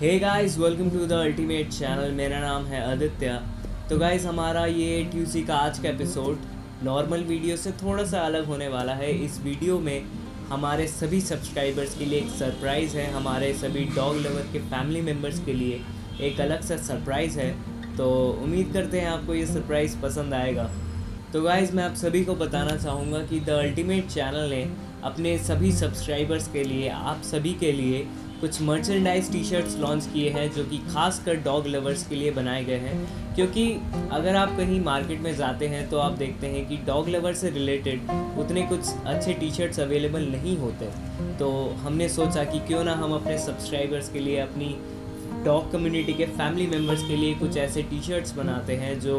Hey guys welcome to the ultimate channel मेरा नाम है आदित्य। तो गाइस हमारा ये ट्यूसी का आज का एपिसोड नॉर्मल वीडियो से थोड़ा सा अलग होने वाला है। इस वीडियो में हमारे सभी सब्सक्राइबर्स के लिए एक सरप्राइज़ है। हमारे सभी डॉग लवर के फैमिली मेंबर्स के लिए एक अलग सा सरप्राइज़ है। तो उम्मीद करते हैं आपको ये सरप्राइज़ पसंद आएगा। तो गाइज़ मैं आप सभी को बताना चाहूँगा कि द अल्टीमेट चैनल ने अपने सभी सब्सक्राइबर्स के लिए, आप सभी के लिए कुछ मर्चेंडाइज टी शर्ट्स लॉन्च किए हैं जो कि खास कर डॉग लवर्स के लिए बनाए गए हैं। क्योंकि अगर आप कहीं मार्केट में जाते हैं तो आप देखते हैं कि डॉग लवर से रिलेटेड उतने कुछ अच्छे टी शर्ट्स अवेलेबल नहीं होते। तो हमने सोचा कि क्यों ना हम अपने सब्सक्राइबर्स के लिए, अपनी डॉग कम्युनिटी के फैमिली मेंबर्स के लिए कुछ ऐसे टी शर्ट्स बनाते हैं जो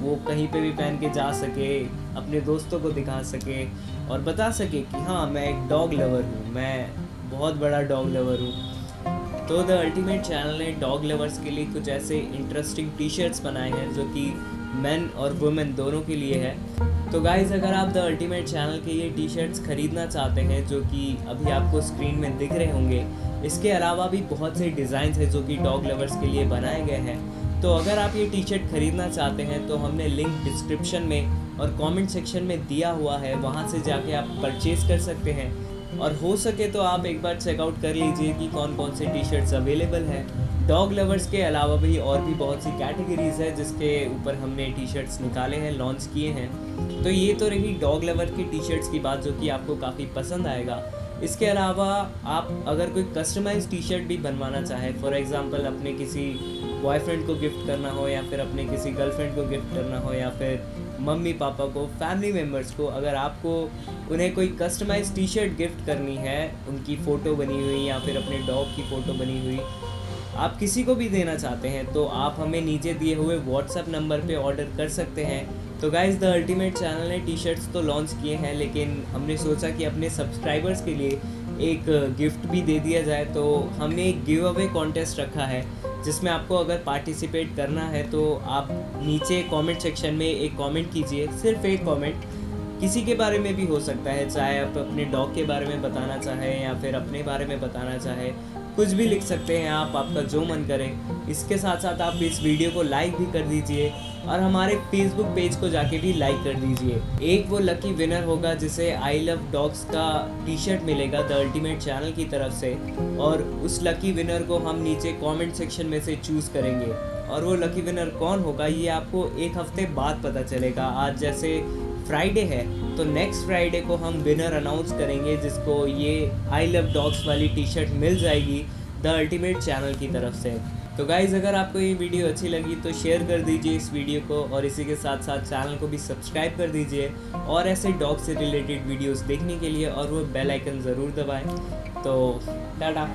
वो कहीं पे भी पहन के जा सके, अपने दोस्तों को दिखा सके और बता सके कि हाँ मैं एक डॉग लवर हूँ, मैं बहुत बड़ा डॉग लवर हूँ। तो द अल्टीमेट चैनल ने डॉग लवर्स के लिए कुछ ऐसे इंटरेस्टिंग टी शर्ट्स बनाए हैं जो कि मेन और वुमेन दोनों के लिए है। तो गाइज़ अगर आप द अल्टीमेट चैनल के ये टी शर्ट्स ख़रीदना चाहते हैं, जो कि अभी आपको स्क्रीन में दिख रहे होंगे, इसके अलावा भी बहुत से डिज़ाइन हैं जो कि डॉग लवर्स के लिए बनाए गए हैं। तो अगर आप ये टी शर्ट ख़रीदना चाहते हैं तो हमने लिंक डिस्क्रिप्शन में और कमेंट सेक्शन में दिया हुआ है, वहाँ से जाके आप परचेज़ कर सकते हैं। और हो सके तो आप एक बार चेकआउट कर लीजिए कि कौन कौन से टी शर्ट्स अवेलेबल हैं। डॉग लवर्स के अलावा भी और भी बहुत सी कैटेगरीज है जिसके ऊपर हमने टी शर्ट्स निकाले हैं लॉन्च किए हैं। तो ये तो रही डॉग लवर की टी शर्ट्स की बात जो कि आपको काफ़ी पसंद आएगा। इसके अलावा आप अगर कोई कस्टमाइज टी शर्ट भी बनवाना चाहे फॉर एग्ज़ाम्पल अपने किसी बॉयफ्रेंड को गिफ्ट करना हो या फिर अपने किसी गर्लफ्रेंड को गिफ्ट करना हो या फिर मम्मी पापा को फैमिली मेंबर्स को, अगर आपको उन्हें कोई कस्टमाइज टी शर्ट गिफ्ट करनी है, उनकी फ़ोटो बनी हुई या फिर अपने डॉग की फ़ोटो बनी हुई, आप किसी को भी देना चाहते हैं तो आप हमें नीचे दिए हुए व्हाट्सएप नंबर पे ऑर्डर कर सकते हैं। तो गाइज़ द अल्टीमेट चैनल ने टी शर्ट्स तो लॉन्च किए हैं, लेकिन हमने सोचा कि अपने सब्सक्राइबर्स के लिए एक गिफ्ट भी दे दिया जाए तो हमने एक गिव अवे कॉन्टेस्ट रखा है, जिसमें आपको अगर पार्टिसिपेट करना है तो आप नीचे कमेंट सेक्शन में एक कमेंट कीजिए, सिर्फ़ एक कमेंट किसी के बारे में भी हो सकता है, चाहे आप अपने डॉग के बारे में बताना चाहें या फिर अपने बारे में बताना चाहें, कुछ भी लिख सकते हैं आप, आपका जो मन करे। इसके साथ साथ आप इस वीडियो को लाइक भी कर दीजिए और हमारे फेसबुक पेज को जाके भी लाइक कर दीजिए। एक वो लकी विनर होगा जिसे आई लव डॉग्स का टी शर्ट मिलेगा द अल्टीमेट चैनल की तरफ़ से और उस लकी विनर को हम नीचे कमेंट सेक्शन में से चूज़ करेंगे। और वो लकी विनर कौन होगा, ये आपको एक हफ़्ते बाद पता चलेगा। आज जैसे फ्राइडे है तो नेक्स्ट फ्राइडे को हम विनर अनाउंस करेंगे जिसको ये आई लव डॉग्स वाली टी शर्ट मिल जाएगी द अल्टीमेट चैनल की तरफ़ से। तो गाइज़ अगर आपको ये वीडियो अच्छी लगी तो शेयर कर दीजिए इस वीडियो को और इसी के साथ साथ चैनल को भी सब्सक्राइब कर दीजिए और ऐसे डॉग से रिलेटेड वीडियोस देखने के लिए और वो बेल आइकन ज़रूर दबाएँ। तो टाटा।